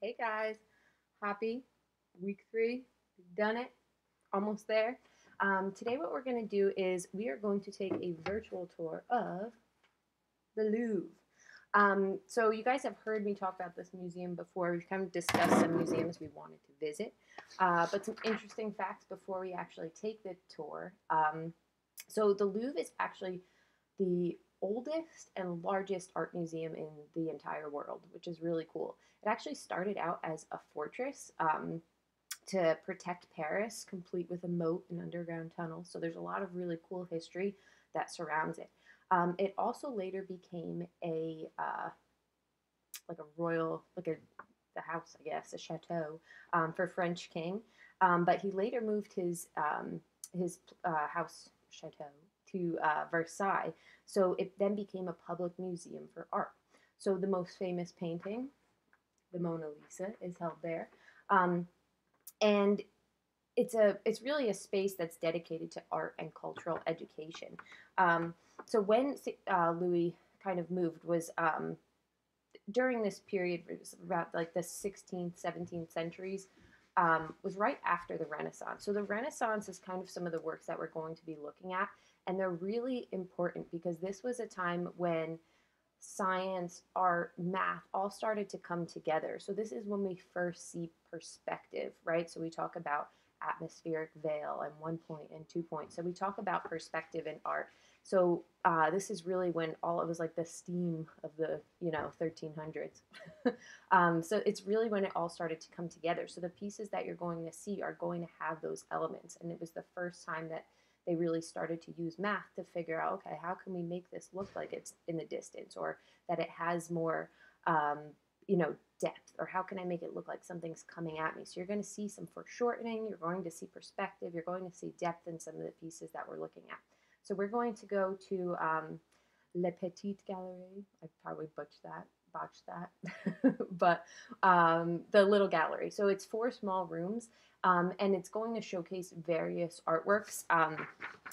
Hey guys, happy week three, done it, almost there. Um, today, what we're going to do is we are going to take a virtual tour of the Louvre. Um, so, you guys have heard me talk about this museum before. We've kind of discussed some museums we wanted to visit, uh, but some interesting facts before we actually take the tour. Um, so, the Louvre is actually the oldest and largest art museum in the entire world, which is really cool. It actually started out as a fortress um, to protect Paris, complete with a moat and underground tunnel. So there's a lot of really cool history that surrounds it. Um, it also later became a uh, like a royal, like a the house, I guess, a chateau um, for French king. Um, but he later moved his um, his uh, house chateau to uh, Versailles. So it then became a public museum for art. So the most famous painting, the Mona Lisa, is held there. Um, and it's a it's really a space that's dedicated to art and cultural education. Um, so when uh, Louis kind of moved was um, during this period, it was about like the 16th, 17th centuries, um, was right after the Renaissance. So the Renaissance is kind of some of the works that we're going to be looking at, and they're really important because this was a time when science, art, math all started to come together. So this is when we first see perspective, right? So we talk about atmospheric veil and one point and two points. So we talk about perspective in art. So uh, this is really when all it was like the steam of the you know 1300s. um, so it's really when it all started to come together. So the pieces that you're going to see are going to have those elements, and it was the first time that they really started to use math to figure out okay how can we make this look like it's in the distance or that it has more um, you know depth or how can i make it look like something's coming at me? So you're going to see some foreshortening you're going to see perspective you're going to see depth in some of the pieces that we're looking at. So we're going to go to um, Le Petit Gallery. I probably butched that, botched that, but um, the little gallery. So it's four small rooms, um, and it's going to showcase various artworks. Um,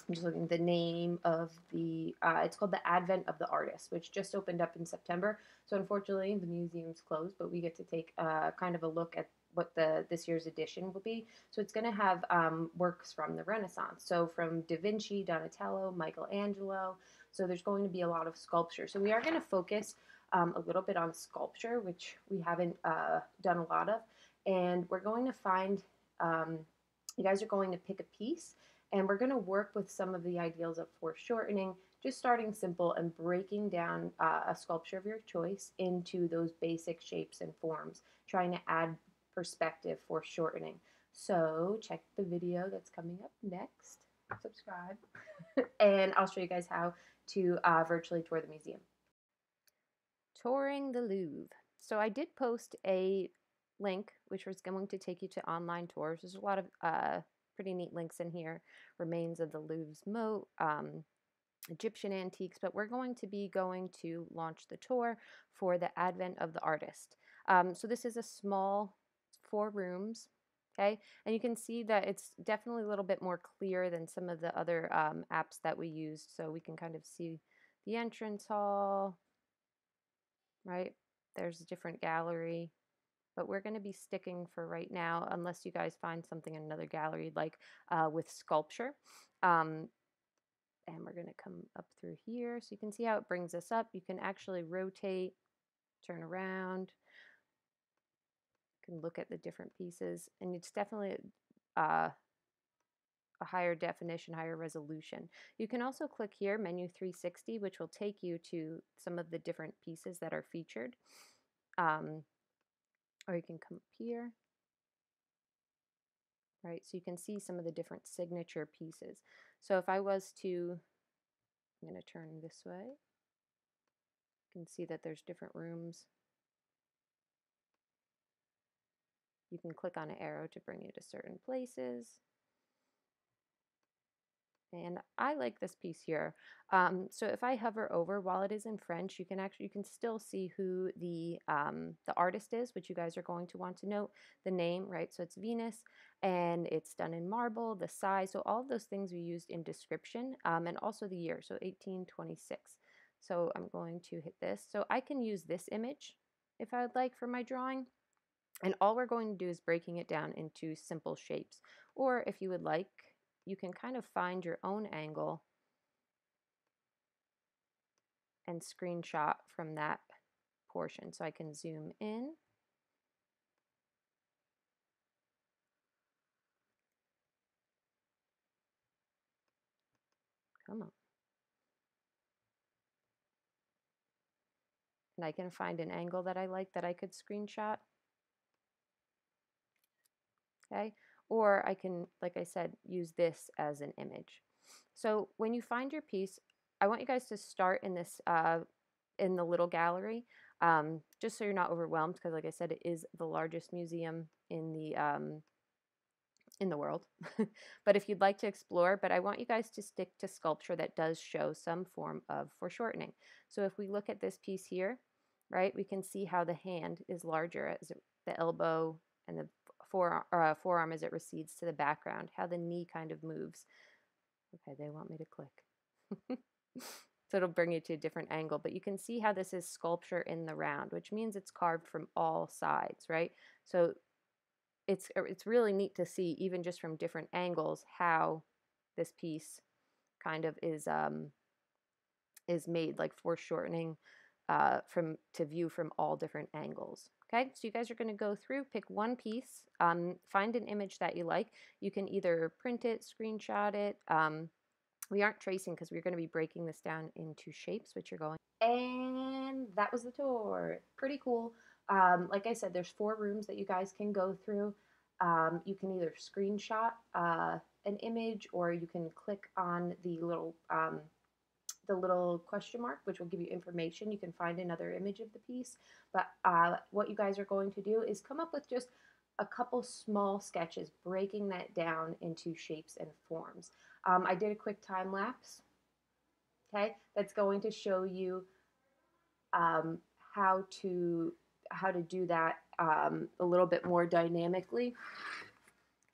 I'm just looking at the name of the. Uh, it's called the Advent of the Artist, which just opened up in September. So unfortunately, the museum's closed, but we get to take uh, kind of a look at what the this year's edition will be. So it's going to have um, works from the Renaissance. So from Da Vinci, Donatello, Michelangelo. So there's going to be a lot of sculpture. So we are going to focus um, a little bit on sculpture, which we haven't uh, done a lot of, and we're going to find um, you guys are going to pick a piece and we're going to work with some of the ideals of foreshortening, just starting simple and breaking down uh, a sculpture of your choice into those basic shapes and forms, trying to add perspective foreshortening. So check the video that's coming up next, subscribe, and I'll show you guys how to uh, virtually tour the museum. Touring the Louvre. So I did post a link, which was going to take you to online tours. There's a lot of uh, pretty neat links in here. Remains of the Louvre's moat, um, Egyptian antiques, but we're going to be going to launch the tour for the Advent of the Artist. Um, so this is a small four rooms, okay? And you can see that it's definitely a little bit more clear than some of the other um, apps that we used. So we can kind of see the entrance hall, right? There's a different gallery but we're going to be sticking for right now, unless you guys find something in another gallery like uh, with sculpture. Um, and we're going to come up through here. So you can see how it brings us up. You can actually rotate, turn around. Can look at the different pieces. And it's definitely uh, a higher definition, higher resolution. You can also click here, Menu 360, which will take you to some of the different pieces that are featured. Um, or you can come up here. Right, so you can see some of the different signature pieces. So if I was to, I'm going to turn this way. You can see that there's different rooms. You can click on an arrow to bring you to certain places. And I like this piece here. Um, so if I hover over while it is in French, you can actually you can still see who the um, the artist is, which you guys are going to want to note the name, right? So it's Venus, and it's done in marble, the size. So all of those things we used in description, um, and also the year. So 1826. So I'm going to hit this. So I can use this image if I would like for my drawing. And all we're going to do is breaking it down into simple shapes. Or if you would like, you can kind of find your own angle and screenshot from that portion. So I can zoom in. Come on. And I can find an angle that I like that I could screenshot. Okay, or I can, like I said, use this as an image. So when you find your piece, I want you guys to start in this, uh, in the little gallery, um, just so you're not overwhelmed, because like I said, it is the largest museum in the, um, in the world. but if you'd like to explore, but I want you guys to stick to sculpture that does show some form of foreshortening. So if we look at this piece here, right, we can see how the hand is larger as the elbow and the forearm, uh, forearm as it recedes to the background, how the knee kind of moves. Okay, they want me to click. so it'll bring you to a different angle, but you can see how this is sculpture in the round, which means it's carved from all sides, right? So it's uh, it's really neat to see even just from different angles how this piece kind of is um, is made like foreshortening uh, from to view from all different angles. Okay, so you guys are going to go through, pick one piece, um, find an image that you like. You can either print it, screenshot it. Um, we aren't tracing because we're going to be breaking this down into shapes, which you're going. And that was the tour. Pretty cool. Um, like I said, there's four rooms that you guys can go through. Um, you can either screenshot uh, an image or you can click on the little um, the little question mark, which will give you information. You can find another image of the piece. But uh, what you guys are going to do is come up with just a couple small sketches, breaking that down into shapes and forms. Um, I did a quick time lapse, okay, that's going to show you um, how to how to do that um, a little bit more dynamically.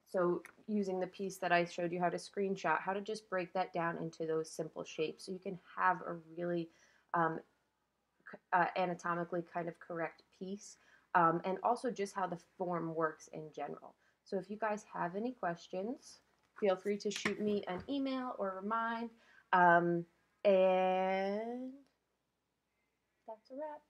So using the piece that I showed you how to screenshot, how to just break that down into those simple shapes so you can have a really um, uh, anatomically kind of correct piece um, and also just how the form works in general. So if you guys have any questions, feel free to shoot me an email or remind. Um, and that's a wrap.